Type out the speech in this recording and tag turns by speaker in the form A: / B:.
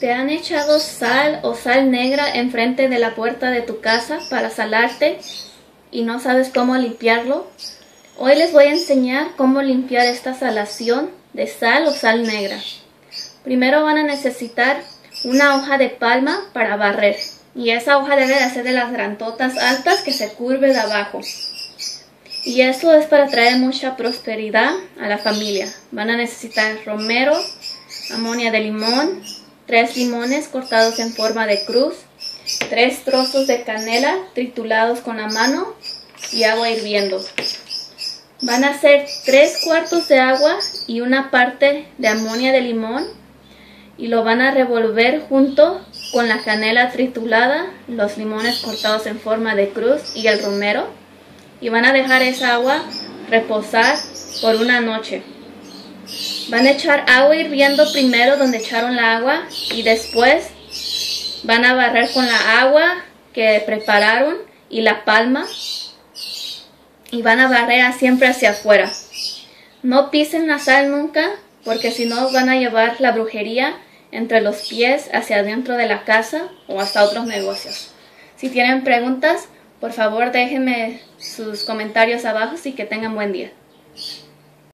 A: ¿Te han echado sal o sal negra enfrente de la puerta de tu casa para salarte y no sabes cómo limpiarlo? Hoy les voy a enseñar cómo limpiar esta salación de sal o sal negra. Primero van a necesitar una hoja de palma para barrer y esa hoja debe de ser de las grantotas altas que se curve de abajo. Y eso es para traer mucha prosperidad a la familia. Van a necesitar romero, amonia de limón, tres limones cortados en forma de cruz, tres trozos de canela triturados con la mano y agua hirviendo. Van a hacer tres cuartos de agua y una parte de amonia de limón y lo van a revolver junto con la canela triturada, los limones cortados en forma de cruz y el romero y van a dejar esa agua reposar por una noche. Van a echar agua hirviendo primero donde echaron la agua y después van a barrer con la agua que prepararon y la palma y van a barrer siempre hacia afuera. No pisen la sal nunca porque si no van a llevar la brujería entre los pies hacia adentro de la casa o hasta otros negocios. Si tienen preguntas, por favor déjenme sus comentarios abajo y que tengan buen día.